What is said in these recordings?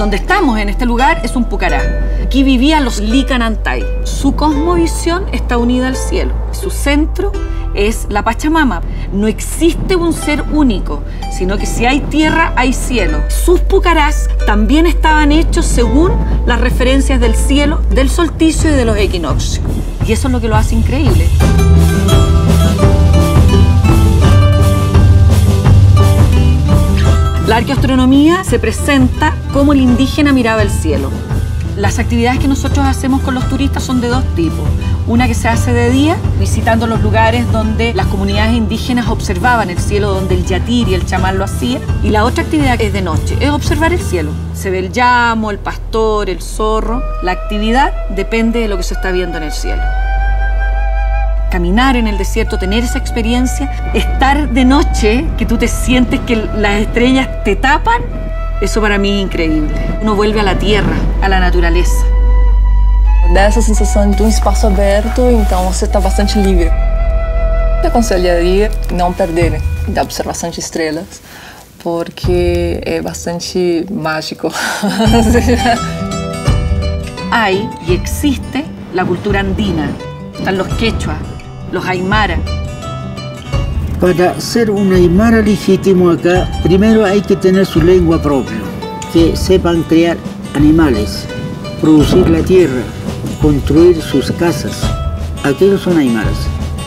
Donde estamos en este lugar es un pucará. Aquí vivían los Licanantay. Su cosmovisión está unida al cielo. Su centro es la Pachamama. No existe un ser único, sino que si hay tierra, hay cielo. Sus pucarás también estaban hechos según las referencias del cielo, del solsticio y de los equinoccios. Y eso es lo que lo hace increíble. La arqueoastronomía se presenta como el indígena miraba el cielo. Las actividades que nosotros hacemos con los turistas son de dos tipos. Una que se hace de día, visitando los lugares donde las comunidades indígenas observaban el cielo, donde el yatir y el chamán lo hacían. Y la otra actividad es de noche, es observar el cielo. Se ve el llamo, el pastor, el zorro. La actividad depende de lo que se está viendo en el cielo caminar en el desierto, tener esa experiencia, estar de noche, que tú te sientes que las estrellas te tapan, eso para mí es increíble. Uno vuelve a la tierra, a la naturaleza. Dá essa sensação de um espaço aberto, então você está bastante livre. Eu aconselharia não perderem da observação de estrelas, porque é bastante mágico. Hay y existe la cultura andina. Están los quechua, los aymara. Para ser un aymara legítimo acá, primero hay que tener su lengua propia, que sepan crear animales, producir la tierra, construir sus casas. Aquellos son aymaras,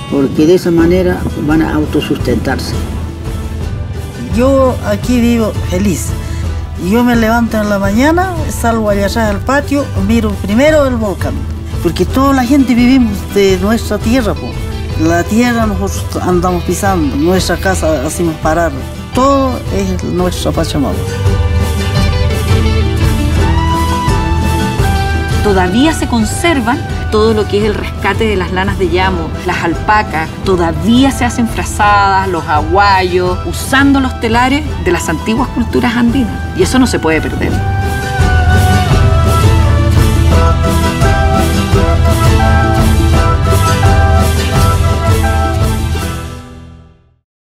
porque de esa manera van a autosustentarse. Yo aquí vivo feliz. Yo me levanto en la mañana, salgo allá al patio, miro primero el volcán, porque toda la gente vivimos de nuestra tierra. Po. La tierra nosotros andamos pisando, nuestra casa hacemos parar. Todo es nuestra Pachamama. Todavía se conservan todo lo que es el rescate de las lanas de llamo, las alpacas, todavía se hacen frazadas, los aguayos, usando los telares de las antiguas culturas andinas. Y eso no se puede perder.